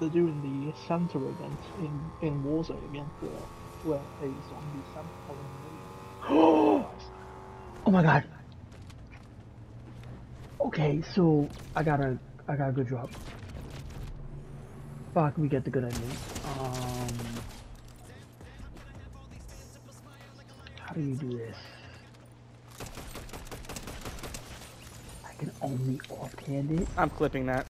they're doing the Santa event in in Warzone again, where where a zombie Santa Claus. Oh my god. Okay, so I got a I got a good drop. Fuck, we get the good ending. Um, how do you do this? I can only offhand it. I'm clipping that.